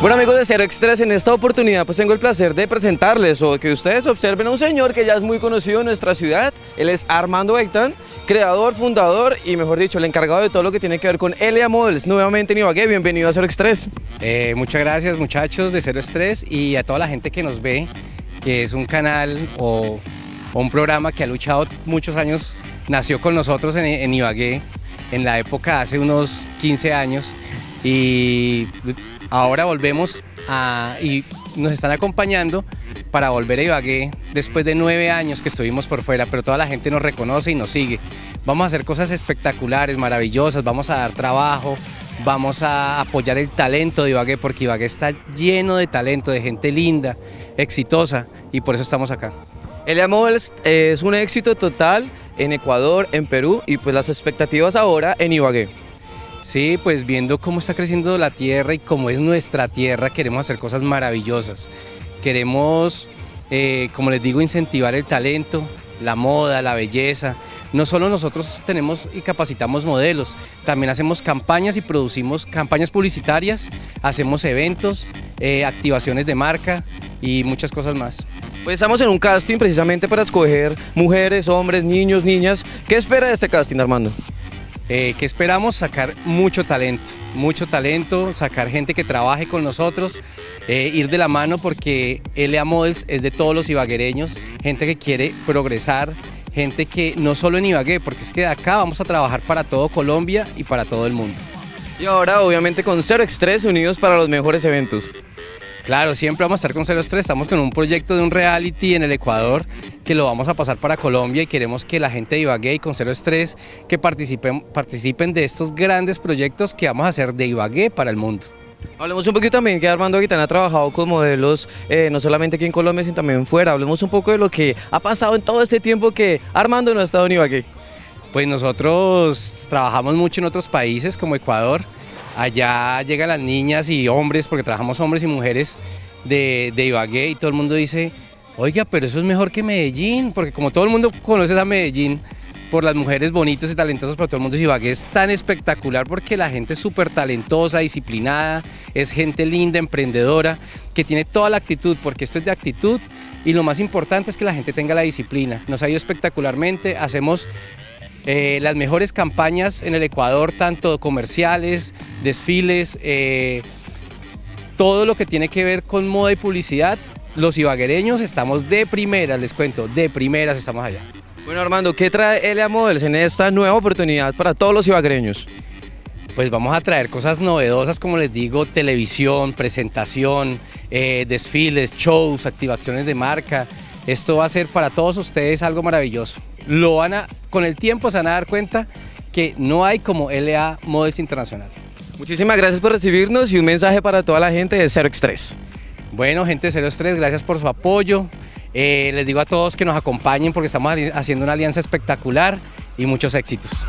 Bueno amigos de Cero Extras, en esta oportunidad pues tengo el placer de presentarles o que ustedes observen a un señor que ya es muy conocido en nuestra ciudad. Él es Armando Gaitán, creador, fundador y mejor dicho, el encargado de todo lo que tiene que ver con LA Models. Nuevamente en Ibagué, bienvenido a Cero Extrés. Eh, muchas gracias muchachos de Cero Estrés y a toda la gente que nos ve, que es un canal o, un programa que ha luchado muchos años, nació con nosotros en, en Ibagué en la época hace unos 15 años y ahora volvemos y nos están acompañando para volver a Ibagué después de nueve años que estuvimos por fuera, pero toda la gente nos reconoce y nos sigue. Vamos a hacer cosas espectaculares, maravillosas, vamos a dar trabajo, vamos a apoyar el talento de Ibagué, porque Ibagué está lleno de talento, de gente linda, exitosa, y por eso estamos acá. Elia Models es un éxito total en Ecuador, en Perú, y pues las expectativas ahora en Ibagué. Sí, pues viendo cómo está creciendo la tierra y cómo es nuestra tierra, queremos hacer cosas maravillosas. Queremos, eh, como les digo, incentivar el talento, la moda, la belleza. No solo nosotros tenemos y capacitamos modelos, también hacemos campañas y producimos campañas publicitarias, hacemos eventos, eh, activaciones de marca y muchas cosas más. Pues estamos en un casting precisamente para escoger mujeres, hombres, niños, niñas. ¿Qué espera de este casting, Armando? Eh, que esperamos sacar mucho talento, mucho talento, sacar gente que trabaje con nosotros, eh, ir de la mano porque LA Models es de todos los ibaguereños, gente que quiere progresar, gente que no solo en Ibagué, porque es que de acá vamos a trabajar para todo Colombia y para todo el mundo. Y ahora obviamente con Cero Extrés unidos para los mejores eventos. Claro, siempre vamos a estar con 03, estamos con un proyecto de un reality en el Ecuador que lo vamos a pasar para Colombia y queremos que la gente de Ibagué y con Cero Estrés que participen, participen de estos grandes proyectos que vamos a hacer de Ibagué para el mundo. Hablemos un poquito también que Armando Aguitán ha trabajado con modelos eh, no solamente aquí en Colombia sino también fuera. Hablemos un poco de lo que ha pasado en todo este tiempo que Armando no ha estado en Ibagué. Pues nosotros trabajamos mucho en otros países como Ecuador, Allá llegan las niñas y hombres, porque trabajamos hombres y mujeres de, de Ibagué y todo el mundo dice, oiga, pero eso es mejor que Medellín, porque como todo el mundo conoce a Medellín por las mujeres bonitas y talentosas, pero todo el mundo Ibagué es tan espectacular porque la gente es súper talentosa, disciplinada, es gente linda, emprendedora, que tiene toda la actitud, porque esto es de actitud y lo más importante es que la gente tenga la disciplina. Nos ha ido espectacularmente, hacemos eh, las mejores campañas en el Ecuador, tanto comerciales, desfiles, eh, todo lo que tiene que ver con moda y publicidad, los ibaguereños estamos de primeras, les cuento, de primeras estamos allá. Bueno Armando, ¿qué trae LA Models en esta nueva oportunidad para todos los ibaguereños? Pues vamos a traer cosas novedosas, como les digo, televisión, presentación, eh, desfiles, shows, activaciones de marca. Esto va a ser para todos ustedes algo maravilloso lo van a, con el tiempo se van a dar cuenta que no hay como LA Models Internacional. Muchísimas gracias por recibirnos y un mensaje para toda la gente de Cero Extrés. Bueno, gente de Cero Extrés, gracias por su apoyo. Eh, les digo a todos que nos acompañen porque estamos haciendo una alianza espectacular y muchos éxitos.